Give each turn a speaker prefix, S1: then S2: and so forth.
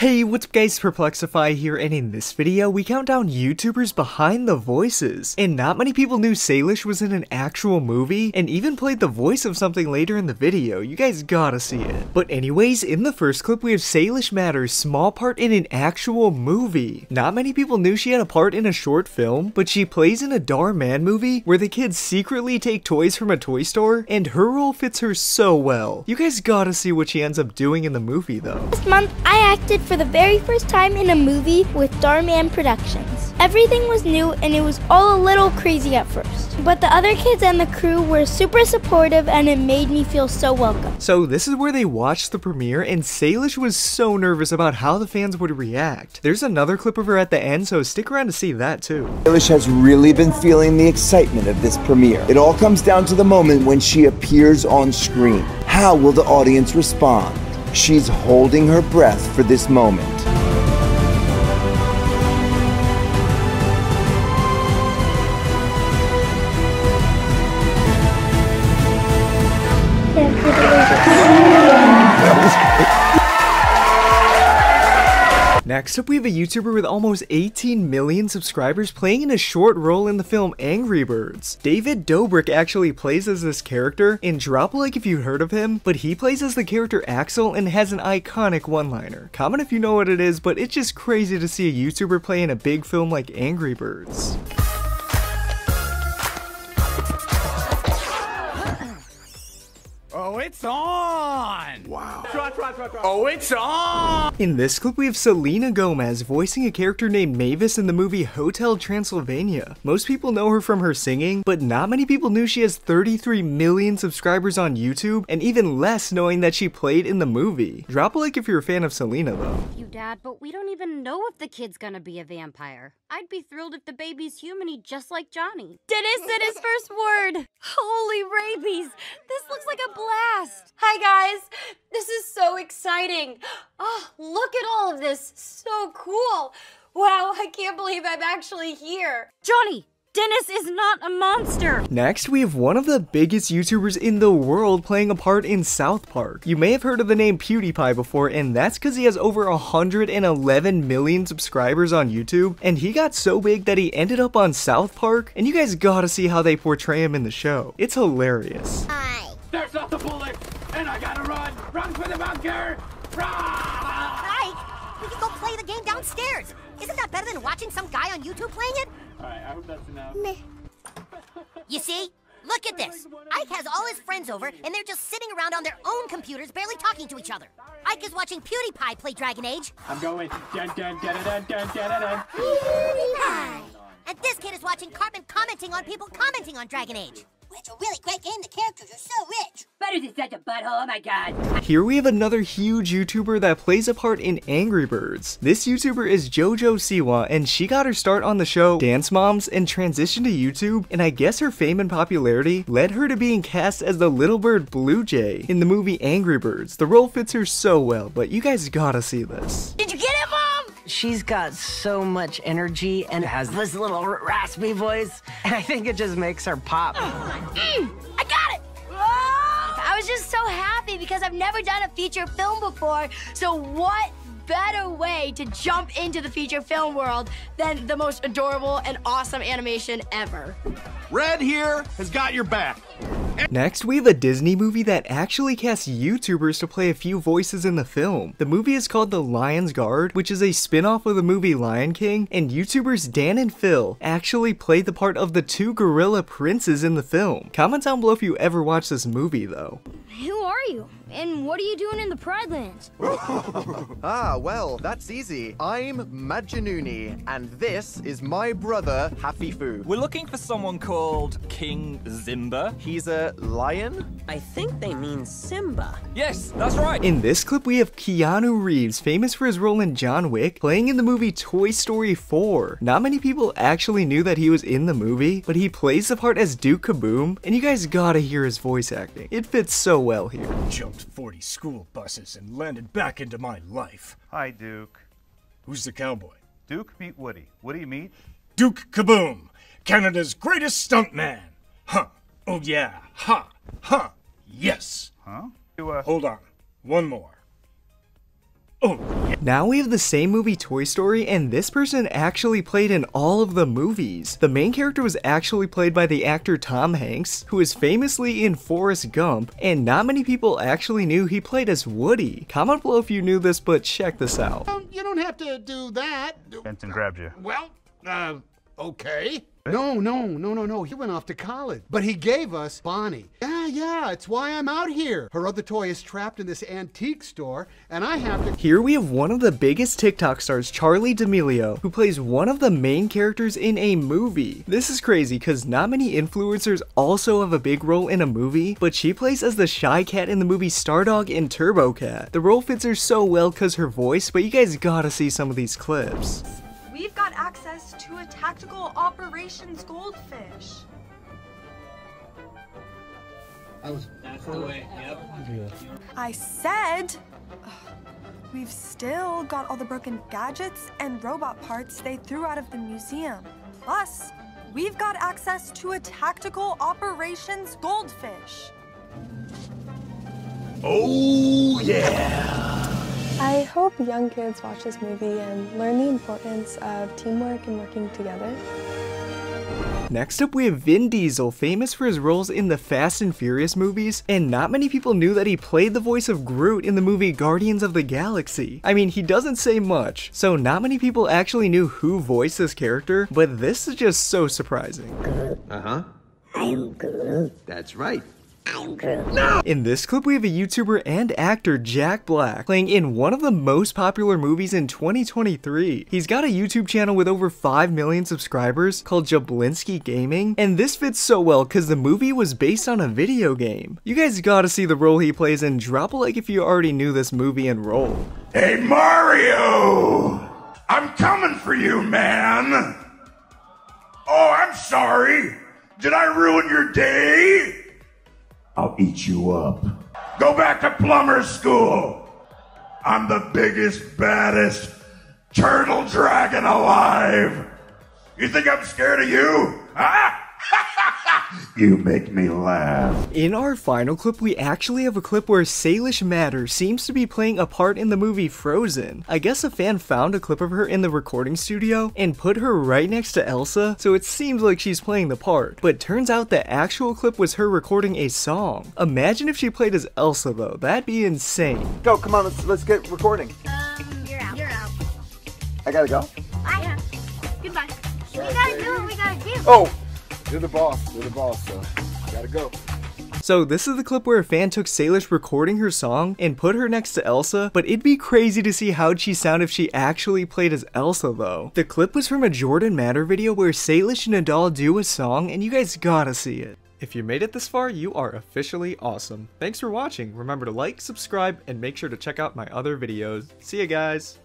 S1: Hey, what's up guys, Perplexify here, and in this video, we count down YouTubers behind the voices. And not many people knew Salish was in an actual movie, and even played the voice of something later in the video, you guys gotta see it. But anyways, in the first clip, we have Salish Matter's small part in an actual movie. Not many people knew she had a part in a short film, but she plays in a Dhar Mann movie, where the kids secretly take toys from a toy store, and her role fits her so well. You guys gotta see what she ends up doing in the movie though.
S2: This month, I acted for the very first time in a movie with Dhar Mann Productions. Everything was new and it was all a little crazy at first. But the other kids and the crew were super supportive and it made me feel so welcome.
S1: So this is where they watched the premiere and Salish was so nervous about how the fans would react. There's another clip of her at the end, so stick around to see that too.
S3: Salish has really been feeling the excitement of this premiere. It all comes down to the moment when she appears on screen. How will the audience respond? She's holding her breath for this moment.
S1: Next up, we have a YouTuber with almost 18 million subscribers playing in a short role in the film Angry Birds. David Dobrik actually plays as this character, and drop a like if you heard of him, but he plays as the character Axel and has an iconic one-liner. Comment if you know what it is, but it's just crazy to see a YouTuber play in a big film like Angry Birds.
S4: It's on! Wow. Try, try, try, try. Oh, it's on!
S1: In this clip, we have Selena Gomez voicing a character named Mavis in the movie Hotel Transylvania. Most people know her from her singing, but not many people knew she has 33 million subscribers on YouTube, and even less knowing that she played in the movie. Drop a like if you're a fan of Selena, though.
S5: You, Dad, but we don't even know if the kid's gonna be a vampire. I'd be thrilled if the baby's humany just like Johnny. Dennis said his first word! Holy rabies! This looks like a blast!
S6: Hi guys, this is so exciting. Oh, look at all of this. So cool. Wow, I can't believe I'm actually here.
S5: Johnny! Dennis is not a monster!
S1: Next, we have one of the biggest YouTubers in the world playing a part in South Park. You may have heard of the name PewDiePie before, and that's because he has over 111 million subscribers on YouTube, and he got so big that he ended up on South Park, and you guys gotta see how they portray him in the show. It's hilarious.
S2: Hi.
S4: And I gotta run! Run for the bunker! Run!
S7: Ike, we can go play the game downstairs. Isn't that better than watching some guy on YouTube playing it?
S4: Alright, I hope that's enough.
S7: You see? Look at this. Ike has all his friends over, and they're just sitting around on their own computers, barely talking to each other. Ike is watching PewDiePie play Dragon Age,
S4: I'm going. Dun dun dun dun.
S7: and this kid is watching Cartman commenting on people commenting on Dragon Age. It's a really great game. The characters are so rich.
S8: Better than such a butthole, oh my god.
S1: Here we have another huge YouTuber that plays a part in Angry Birds. This YouTuber is JoJo Siwa, and she got her start on the show Dance Moms and transitioned to YouTube, and I guess her fame and popularity led her to being cast as the little bird Blue Jay in the movie Angry Birds. The role fits her so well, but you guys gotta see this.
S7: Did
S9: She's got so much energy and has this little raspy voice. And I think it just makes her pop.
S7: Mm, I got it.
S6: I was just so happy because I've never done a feature film before. So what better way to jump into the feature film world than the most adorable and awesome animation ever?
S10: Red here has got your back.
S1: Next, we have a Disney movie that actually casts YouTubers to play a few voices in the film. The movie is called The Lion's Guard, which is a spin-off of the movie Lion King, and YouTubers Dan and Phil actually played the part of the two gorilla princes in the film. Comment down below if you ever watched this movie though.
S6: Who are you? And what are you doing in the Pride Lands?
S11: Ah, well, that's easy. I'm Majinuni, and this is my brother, Hafifu.
S12: We're looking for someone called King Zimba.
S11: He's a lion?
S9: I think they mean Simba.
S12: Yes, that's right.
S1: In this clip, we have Keanu Reeves, famous for his role in John Wick, playing in the movie Toy Story 4. Not many people actually knew that he was in the movie, but he plays the part as Duke Kaboom, and you guys gotta hear his voice acting. It fits so well here.
S10: Jumped 40 school buses and landed back into my life.
S13: Hi, Duke.
S10: Who's the cowboy?
S13: Duke meet Woody. Woody meet?
S10: Duke Kaboom, Canada's greatest stuntman. Huh. Oh yeah. Ha. Huh. Yes.
S13: Huh? You, uh,
S10: Hold on. One more. Oh,
S1: Now we have the same movie Toy Story, and this person actually played in all of the movies. The main character was actually played by the actor Tom Hanks, who is famously in Forrest Gump, and not many people actually knew he played as Woody. Comment below if you knew this, but check this out.
S14: You don't have to do that.
S13: Benson grabbed you.
S14: Well, uh, okay. No, no, no, no, no. He went off to college. But he gave us Bonnie. Yeah, yeah, it's why I'm out here. Her other toy is trapped in this antique store, and I have to.
S1: Here we have one of the biggest TikTok stars, Charli D'Amelio, who plays one of the main characters in a movie. This is crazy because not many influencers also have a big role in a movie, but she plays as the shy cat in the movie Stardog and Turbo Cat. The role fits her so well because her voice, but you guys gotta see some of these clips.
S15: We've got access to a tactical operations goldfish.
S16: I was. That's the way. Yep.
S15: I said. Ugh, We've still got all the broken gadgets and robot parts they threw out of the museum. Plus, we've got access to a tactical operations goldfish.
S10: Oh, yeah.
S17: I hope young kids watch this movie and learn the importance of teamwork and working together.
S1: Next up, we have Vin Diesel, famous for his roles in the Fast and Furious movies, and not many people knew that he played the voice of Groot in the movie Guardians of the Galaxy. I mean, he doesn't say much, so not many people actually knew who voiced this character, but this is just so surprising.
S18: Uh huh. I am Groot. That's right.
S1: In this clip, we have a YouTuber and actor, Jack Black, playing in one of the most popular movies in 2023. He's got a YouTube channel with over 5 million subscribers called Jablinski Gaming, and this fits so well because the movie was based on a video game. You guys gotta see the role he plays and drop a like if you already knew this movie and role.
S19: Hey, Mario! I'm coming for you, man! Oh, I'm sorry! Did I ruin your day? I'll eat you up. Go back to plumber school! I'm the biggest, baddest turtle dragon alive! You think I'm scared of you? Huh? You make me laugh.
S1: In our final clip, we actually have a clip where Salish Matter seems to be playing a part in the movie Frozen. I guess a fan found a clip of her in the recording studio and put her right next to Elsa, so it seems like she's playing the part. But turns out the actual clip was her recording a song. Imagine if she played as Elsa though, that'd be insane.
S3: Go, come on, let's let's get recording.
S6: Um, you're out. You're out.
S3: I gotta go.
S6: Bye. Goodbye. We gotta do what we gotta do.
S3: Oh, you're the boss. You're the boss, so gotta go.
S1: So this is the clip where a fan took Salish recording her song and put her next to Elsa, but it'd be crazy to see how'd she sound if she actually played as Elsa though. The clip was from a Jordan Matter video where Salish and Nidal do a song and you guys gotta see it. If you made it this far, you are officially awesome. Thanks for watching. Remember to like, subscribe, and make sure to check out my other videos. See ya guys!